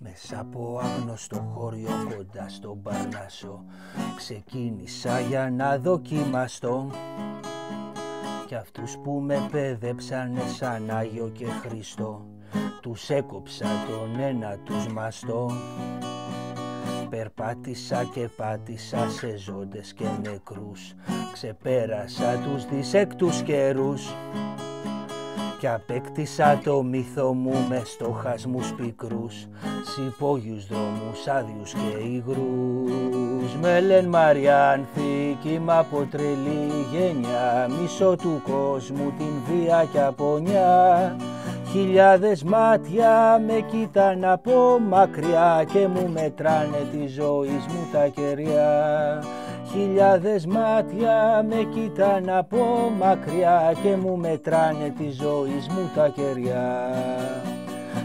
Μέσα από άγνωστο χώριο κοντά στον Παρνάσο Ξεκίνησα για να δοκιμαστώ. Κι αυτούς που με πέδεψανε σαν Άγιο και Χριστό Τους έκοψα τον ένα τους μαστό. Περπάτησα και πάτησα σε ζώντες και νεκρούς Ξεπέρασα τους δισέκτους καιρούς κι απέκτησα το μύθο μου με στοχασμούς πικρούς Σ' υπόγειους δρόμους άδειους και υγρούς. Με λένε Μαριάνθη κι από τρελή γενιά Μισό του κόσμου την βία και απονιά Χιλιάδες μάτια με κοίταν από μακριά και μου μετράνε τη ζωή μου τα κεριά Χιλιάδες μάτια με κοίταν από μακριά και μου μετράνε τη ζωή μου τα κεριά.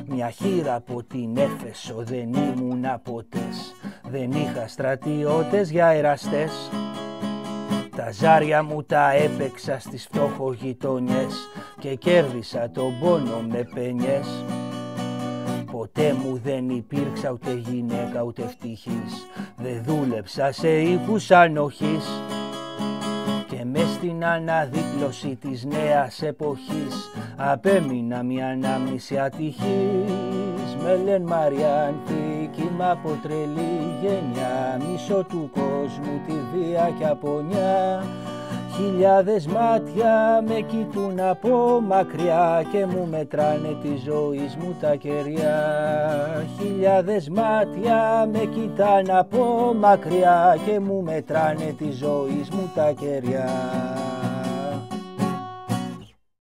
Μια χείρα από την Έφεσο δεν ήμουν ποτές, δεν είχα στρατιώτες για εραστές. Τα ζάρια μου τα έπαιξα στις φτωχογειτονιές και κέρδισα τον πόνο με πενιές. Ποτέ μου δεν υπήρξα ούτε γυναίκα ούτε ευτυχής Δεν δούλεψα σε οίκους ανοχής Και μες στην αναδίπλωση της νέας εποχής Απέμεινα μια ανάμνηση ατυχής Με λένε Μαριάνθη κι είμαι από τρελή γενιά Μισό του κόσμου τη βία και απονιά Χιλιάδες μάτια με κοιτούν από μακριά και μου μετράνε τη ζωή μου τα κεριά. Χιλιάδες μάτια με κοιτάνε από μακριά και μου μετράνε τη ζωή μου τα κεριά.